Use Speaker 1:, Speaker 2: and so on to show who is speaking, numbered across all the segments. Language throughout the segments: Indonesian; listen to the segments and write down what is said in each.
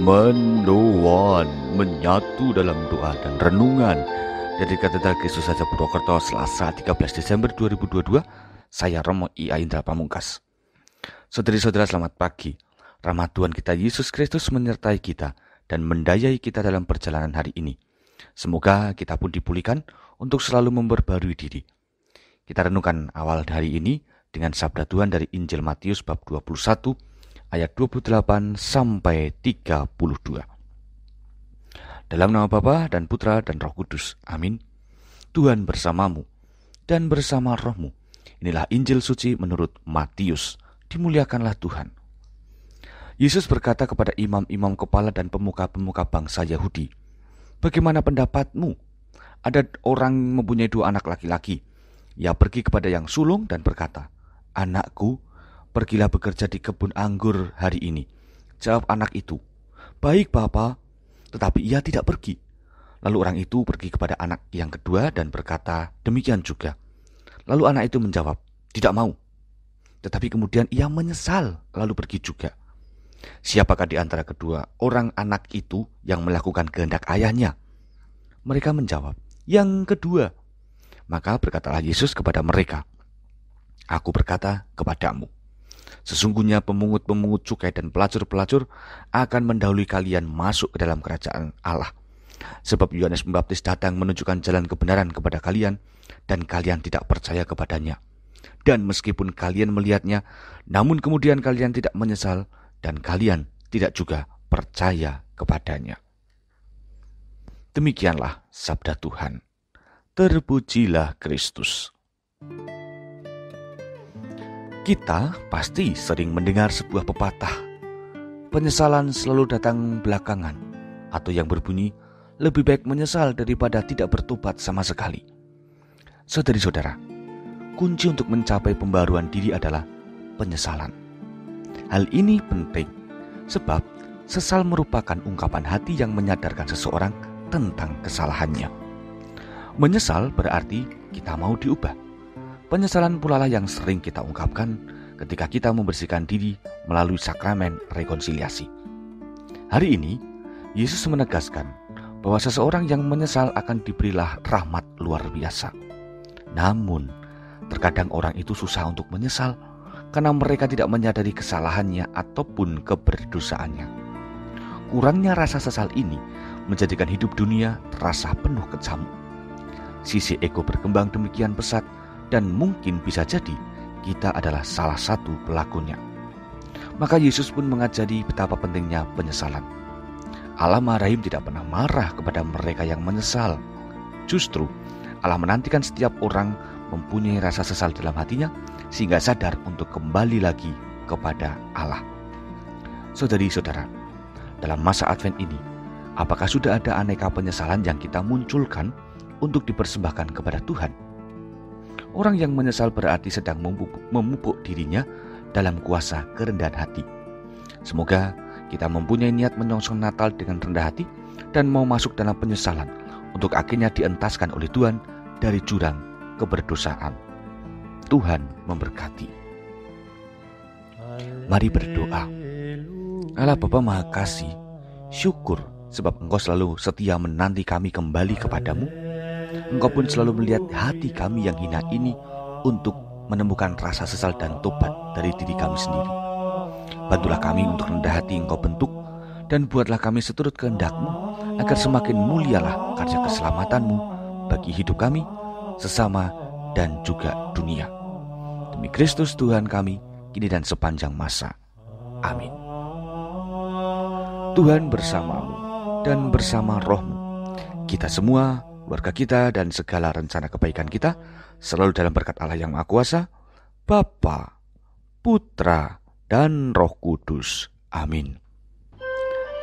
Speaker 1: Mendoan menyatu dalam doa dan renungan. Dari Katedral Kristus Saja Purwokerto Selasa 13 Desember 2022 saya Romo I. Indra Pamungkas. Saudari-saudara selamat pagi. Rahmat Tuhan kita Yesus Kristus menyertai kita dan mendayai kita dalam perjalanan hari ini. Semoga kita pun dipulihkan untuk selalu memperbarui diri. Kita renungkan awal hari ini dengan sabda Tuhan dari Injil Matius bab 21 ayat 28 sampai 32. Dalam nama Bapa dan Putra dan Roh Kudus. Amin. Tuhan bersamamu dan bersama rohmu. Inilah Injil suci menurut Matius. Dimuliakanlah Tuhan. Yesus berkata kepada imam-imam kepala dan pemuka-pemuka bangsa Yahudi, Bagaimana pendapatmu? Ada orang mempunyai dua anak laki-laki. Ia pergi kepada yang sulung dan berkata, Anakku, Pergilah bekerja di kebun anggur hari ini. Jawab anak itu, Baik Bapak, tetapi ia tidak pergi. Lalu orang itu pergi kepada anak yang kedua dan berkata, demikian juga. Lalu anak itu menjawab, tidak mau. Tetapi kemudian ia menyesal, lalu pergi juga. Siapakah di antara kedua orang anak itu yang melakukan kehendak ayahnya? Mereka menjawab, yang kedua. Maka berkatalah Yesus kepada mereka, Aku berkata kepadamu, Sesungguhnya pemungut-pemungut cukai dan pelacur-pelacur akan mendahului kalian masuk ke dalam kerajaan Allah. Sebab Yohanes Pembaptis datang menunjukkan jalan kebenaran kepada kalian, dan kalian tidak percaya kepadanya. Dan meskipun kalian melihatnya, namun kemudian kalian tidak menyesal, dan kalian tidak juga percaya kepadanya. Demikianlah sabda Tuhan. Terpujilah Kristus. Kita pasti sering mendengar sebuah pepatah. Penyesalan selalu datang belakangan, atau yang berbunyi, lebih baik menyesal daripada tidak bertobat sama sekali. Saudari-saudara, kunci untuk mencapai pembaruan diri adalah penyesalan. Hal ini penting, sebab sesal merupakan ungkapan hati yang menyadarkan seseorang tentang kesalahannya. Menyesal berarti kita mau diubah Penyesalan pula lah yang sering kita ungkapkan ketika kita membersihkan diri melalui sakramen rekonsiliasi. Hari ini, Yesus menegaskan bahwa seseorang yang menyesal akan diberilah rahmat luar biasa. Namun, terkadang orang itu susah untuk menyesal karena mereka tidak menyadari kesalahannya ataupun keberdosaannya. Kurangnya rasa sesal ini menjadikan hidup dunia terasa penuh kecamuk. Sisi ego berkembang demikian pesat dan mungkin bisa jadi kita adalah salah satu pelakunya. Maka Yesus pun mengajari betapa pentingnya penyesalan. Allah Marahim tidak pernah marah kepada mereka yang menyesal. Justru Allah menantikan setiap orang mempunyai rasa sesal dalam hatinya sehingga sadar untuk kembali lagi kepada Allah. Saudari-saudara, dalam masa Advent ini, apakah sudah ada aneka penyesalan yang kita munculkan untuk dipersembahkan kepada Tuhan? Orang yang menyesal berarti sedang memupuk, memupuk dirinya dalam kuasa kerendahan hati. Semoga kita mempunyai niat menyongsong Natal dengan rendah hati dan mau masuk dalam penyesalan untuk akhirnya dientaskan oleh Tuhan dari jurang keberdosaan. Tuhan memberkati. Mari berdoa. Allah Bapa Maha Kasih, syukur sebab Engkau selalu setia menanti kami kembali kepadamu Engkau pun selalu melihat hati kami yang hina ini untuk menemukan rasa sesal dan tobat dari diri kami sendiri. Bantulah kami untuk rendah hati Engkau bentuk dan buatlah kami seturut kehendakmu agar semakin mulialah karya keselamatanmu bagi hidup kami, sesama, dan juga dunia. Demi Kristus Tuhan kami, kini dan sepanjang masa. Amin. Tuhan bersamamu dan bersama rohmu. Kita semua keluarga kita, dan segala rencana kebaikan kita selalu dalam berkat Allah yang Maha Kuasa, Bapa, Putra, dan Roh Kudus. Amin.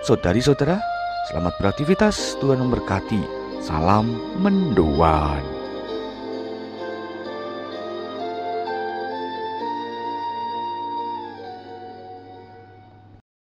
Speaker 1: Saudari-saudara, selamat beraktivitas. Tuhan memberkati. Salam mendoan.